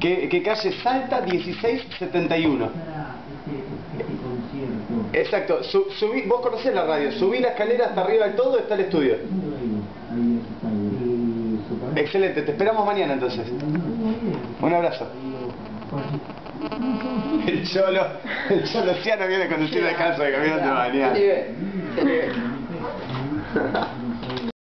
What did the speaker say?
¿Qué, qué calle Salta 1671? Exacto, Su, subí, vos conocés la radio, subí la escalera hasta arriba del todo, está el estudio. Excelente, te esperamos mañana entonces. Un abrazo. El cholo, el cholo Ciano viene conduciendo el ah. caso de camino de ah. mañana.